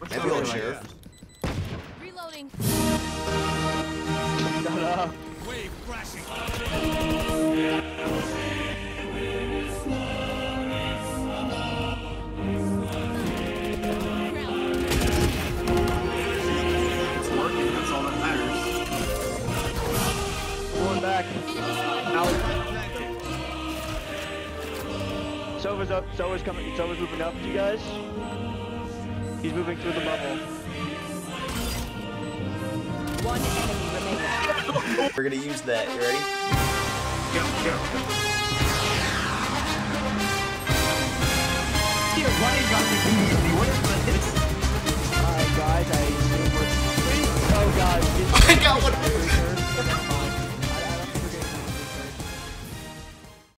What's Maybe going old on sheriff. here? Reloading. Shut up. Wave crashing. It's working. That's all that matters. Pulling back. Out. Sova's up. Sova's coming. Sova's moving up to you guys. He's moving through the bubble. One enemy remaining. We're gonna use that. You ready? Go, go. Dude, why got this easy? What is this? Alright, guys. I assume we're. Oh, God. I got one.